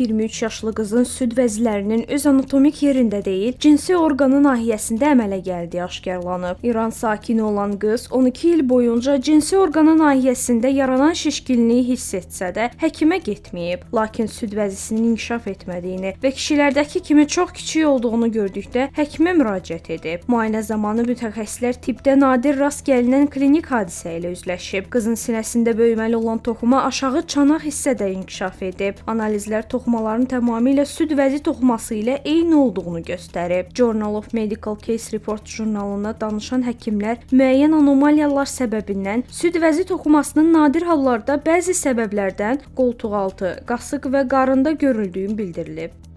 23 yaşlı qızın süd vəzlərinin öz anatomik yerində deyil, cinsi orqanı nahiyəsində əmələ gəldiyi aşkarlanıb. İran sakini olan qız 12 il boyunca cinsi orqanı nahiyəsində yaranan şişkinliyi hiss etsə də həkimə getməyib, lakin süd vəzisinin inkişaf etmədiyini və kişilərdəki kimi çox kiçik olduğunu gördükdə həkimə müraciət edib. Müayinə zamanı mütəxəssislər tibbdə nadir rast gəlinən klinik hadisə ilə üzləşib. Qızın sinəsində böyüməli olan toxuma aşağı çanaq hissədə inkişaf edib. Analizlər toxumaların tamamilə süd vəzi toxuması ilə eyni olduğunu göstərib. Journal of Medical Case Report jurnalında danışan həkimlər müəyyən anomaliyalar səbəbindən süd vəzi toxumasının nadir hallarda bəzi səbəblərdən qoltuqaltı, qasıq və qarında görüldüyü bildirilib.